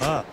啊。